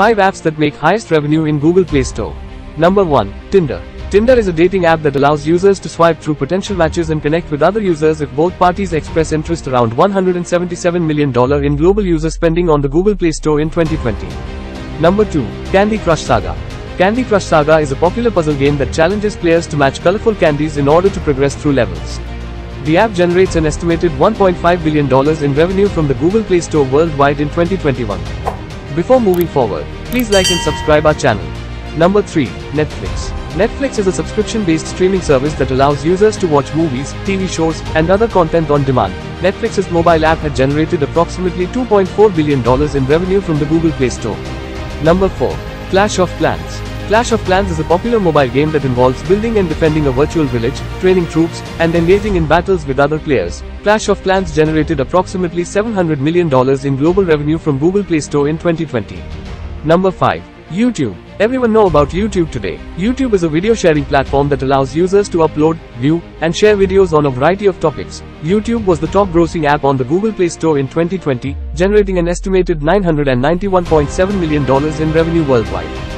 5 apps that make highest revenue in Google Play Store. Number 1. Tinder. Tinder is a dating app that allows users to swipe through potential matches and connect with other users if both parties express interest around $177 million in global user spending on the Google Play Store in 2020. Number 2. Candy Crush Saga. Candy Crush Saga is a popular puzzle game that challenges players to match colorful candies in order to progress through levels. The app generates an estimated $1.5 billion in revenue from the Google Play Store worldwide in 2021. Before moving forward, please like and subscribe our channel. Number 3. Netflix. Netflix is a subscription-based streaming service that allows users to watch movies, TV shows, and other content on demand. Netflix's mobile app had generated approximately $2.4 billion in revenue from the Google Play Store. Number 4. Clash of Clans. Clash of Clans is a popular mobile game that involves building and defending a virtual village, training troops, and engaging in battles with other players. Clash of Clans generated approximately $700 million in global revenue from Google Play Store in 2020. Number 5. YouTube. Everyone know about YouTube today. YouTube is a video sharing platform that allows users to upload, view, and share videos on a variety of topics. YouTube was the top grossing app on the Google Play Store in 2020, generating an estimated $991.7 million in revenue worldwide.